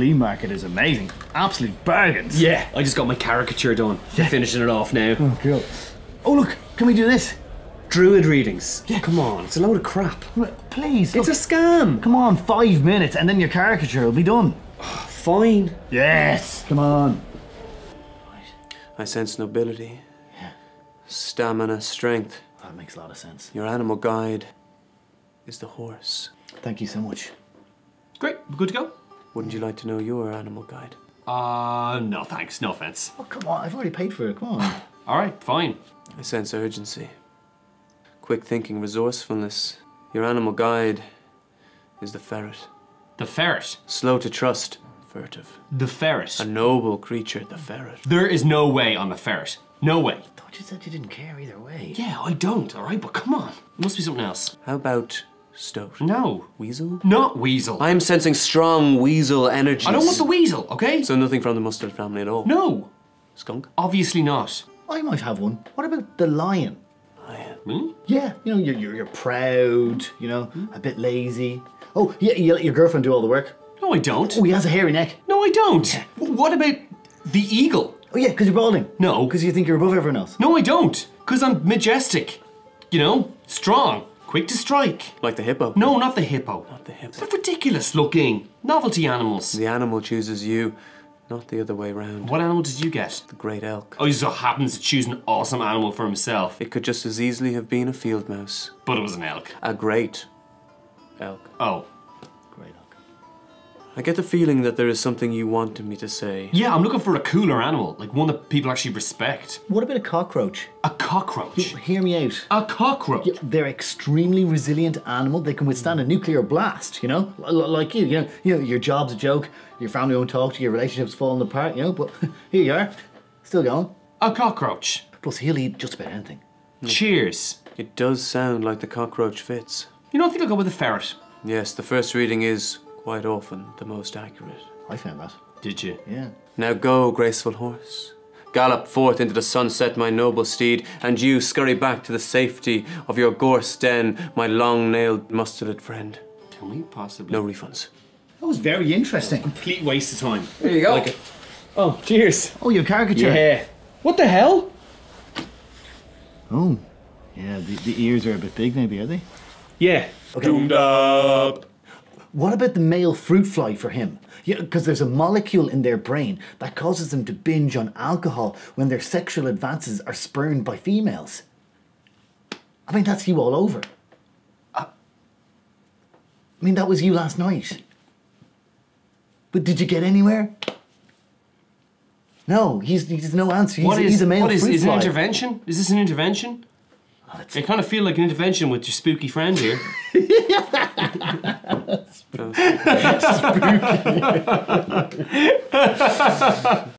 flea market is amazing. Absolute bargains. Yeah, I just got my caricature done. Yeah. Finishing it off now. Oh, cool. Oh, look, can we do this? Druid readings. Yeah. Come on, it's a load of crap. Please. It's a scam. Come on, five minutes and then your caricature will be done. Fine. Yes. Come on. I sense nobility, Yeah. stamina, strength. That makes a lot of sense. Your animal guide is the horse. Thank you so much. Great, we're good to go. Wouldn't you like to know your animal guide? Uh, no thanks, no offense. Oh, come on. I've already paid for it. Come on. All right, fine. I sense urgency, quick thinking, resourcefulness. Your animal guide is the ferret. The ferret. Slow to trust, furtive. The ferret. A noble creature, the ferret. There is no way I'm a ferret. No way. thought you said you didn't care either way. Yeah, I don't, all right? But come on. It must be something else. How about stoat? No. Weasel? Not weasel. I am sensing strong weasel energy. I don't want the weasel, okay? So nothing from the mustelid family at all? no. Skunk? Obviously not. I might have one. What about the lion? Lion. Really? Yeah, you know, you're, you're, you're proud, you know, a bit lazy. Oh, yeah, you let your girlfriend do all the work. No, I don't. Oh, he has a hairy neck. No, I don't. What about the eagle? Oh, yeah, because you're balding. No. Because you think you're above everyone else. No, I don't. Because I'm majestic. You know, strong, quick to strike. Like the hippo? No, not the hippo. Not the hippo. They're ridiculous looking. Novelty animals. The animal chooses you, not the other way round. What animal did you get? The great elk. Oh, he so happens to choose an awesome animal for himself. It could just as easily have been a field mouse. But it was an elk. A great elk. Oh. Great elk. I get the feeling that there is something you wanted me to say. Yeah, I'm looking for a cooler animal, like one that people actually respect. What about a cockroach? A cockroach. Hear me out. A cockroach. They're extremely resilient animal. They can withstand a nuclear blast. You know, L- like you. You know, you know, your job's a joke. Your family won't talk to you. Your relationships falling apart. You know, but here you are, still going. A cockroach. Plus, he'll eat just about anything. Cheers. It does sound like the cockroach fits. You know, I think I'll go with the ferret. Yes, the first reading is quite often the most accurate. I found that. Did you? Yeah. Now go, graceful horse. Gallop forth into the sunset, my noble steed, and you scurry back to the safety of your gorse den, my long-nailed mustelid friend. Can we possibly? No refunds. That was very interesting. Complete waste of time. There you go. Like it. Oh, cheers. Oh, your caricature. Yeah. What the hell? Oh. Yeah, the, the ears are a bit big, maybe, are they? Yeah. Doomed up. What about the male fruit fly for him? Yeah, because there's a molecule in their brain that causes them to binge on alcohol when their sexual advances are spurned by females. I mean, that's you all over. I mean, that was you last night. But did you get anywhere? No, he's, he's no answer. He's, What is he's a male what is fruit is it an intervention? Is this an intervention? Oh, it's- I kind of feel like an intervention with your spooky friend here. Spooky.